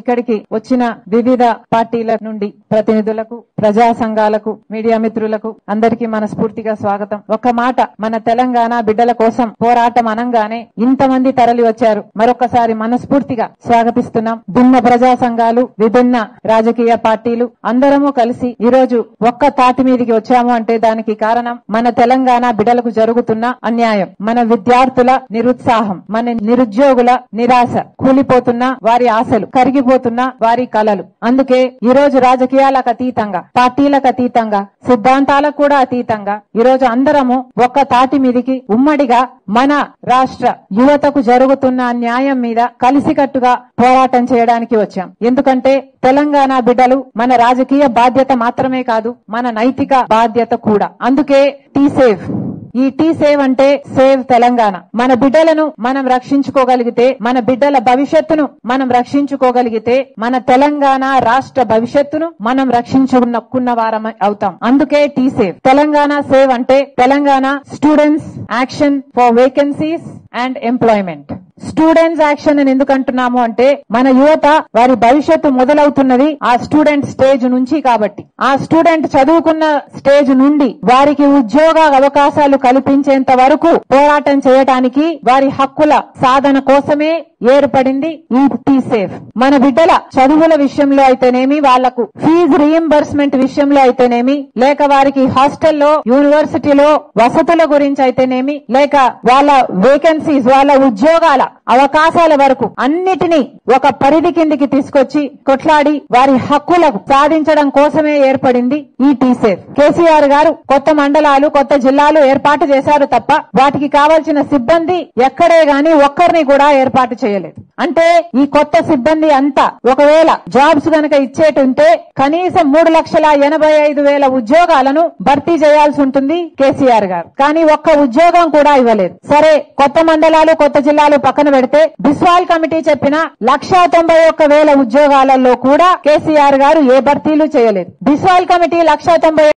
ఇక్కడికి వచ్చిన వివిధ పార్టీల నుండి ప్రతినిధులకు ప్రజా సంఘాలకు మీడియా మిత్రులకు అందరికీ మనస్ఫూర్తిగా స్వాగతం. ఒక మాట మన తెలంగాణ బిడ్డల కోసం పోరాటం అనంగానే ఇంతమంది తరలి వచ్చారు. మరొకసారి మనస్ఫూర్తిగా స్వాగతిస్తున్నాం. భిన్న ప్రజా సంఘాలు విభిన్న రాజకీయ పార్టీలు అందరము కలిసి ఈ రోజు ఒక్క తాటి మీదికి వచ్చాము అంటే దానికి కారణం మన తెలంగాణ బిడ్డలకు జరుగుతున్న అన్యాయం. మన విద్యార్థుల నిరుత్సాహం మన నిరుద్యోగుల నిరాశ కూలిపోతున్న వారి ఆశలు కరిగి కరిగిపోతున్న వారి కలలు. అందుకే ఈ రోజు రాజకీయాలకు అతీతంగా పార్టీలకు అతీతంగా సిద్ధాంతాలకు కూడా అతీతంగా ఈ రోజు అందరము ఒక్క తాటి మీదికి ఉమ్మడిగా మన రాష్ట్ర యువతకు జరుగుతున్న న్యాయం మీద కలిసికట్టుగా పోరాటం చేయడానికి వచ్చాం. ఎందుకంటే తెలంగాణ బిడ్డలు మన రాజకీయ బాధ్యత మాత్రమే కాదు మన నైతిక బాధ్యత కూడా. అందుకే టీ సేఫ్. ఈ టీ సేవ్ అంటే సేవ్ తెలంగాణ. మన బిడ్డలను మనం రక్షించుకోగలిగితే మన బిడ్డల భవిష్యత్తును మనం రక్షించుకోగలిగితే మన తెలంగాణ రాష్ట్ర భవిష్యత్తును మనం రక్షించుకున్న వారం అవుతాం. అందుకే టీ సేవ్. తెలంగాణ సేవ్ అంటే Telangana students action for vacancies and employment. Students action అని ఎందుకు అంటున్నాము అంటే మన యువత వారి భవిష్యత్తు మొదలవుతున్నది ఆ స్టూడెంట్ స్టేజ్ నుంచి కాబట్టి. ఆ స్టూడెంట్ చదువుకున్న స్టేజ్ నుండి వారికి ఉద్యోగ అవకాశాలు కల్పించేంత వరకు పోరాటం చేయటానికి వారి హక్కుల సాధన కోసమే ఏర్పడింది ఈ టీ సేఫ్ మన బిడ్డల చదువుల విషయంలో అయితేనేమి వాళ్ళకు ఫీజు రీఎంబర్స్మెంట్ విషయంలో అయితేనేమి లేక వారికి హాస్టల్లో యూనివర్సిటీలో వసతుల గురించి అయితేనేమి లేక వాళ్ళ వేకెన్సీస్ వాళ్ళ ఉద్యోగాల Tá. అవకాశాల వరకు అన్నిటినీ ఒక పరిధి కిందికి తీసుకొచ్చి కొట్లాడి వారి హక్కులకు సాధించడం కోసమే ఏర్పడింది ఈ టీసేఫ్. కేసీఆర్ గారు కొత్త మండలాలు కొత్త జిల్లాలు ఏర్పాటు చేశారు తప్ప వాటికి కావాల్సిన సిబ్బంది ఎక్కడే గాని ఒక్కరిని కూడా ఏర్పాటు చేయలేదు. అంటే ఈ కొత్త సిబ్బంది అంతా ఒకవేళ జాబ్స్ గనక ఇచ్చేటుంటే కనీసం మూడు లక్షల ఎనభై ఐదు వేల ఉద్యోగాలను భర్తీ చేయాల్సి ఉంటుంది కేసీఆర్ గారు. కానీ ఒక్క ఉద్యోగం కూడా ఇవ్వలేదు. సరే కొత్త మండలాలు కొత్త జిల్లాలు పక్కన పెడితే బిస్వాల్ కమిటీ చెప్పిన లక్షా తొంభై ఒక్క వేల ఉద్యోగాలలో కూడా కేసీఆర్ గారు ఏ భర్తీలు చేయలేదు. బిస్వాల్ కమిటీ లక్షా తొంభై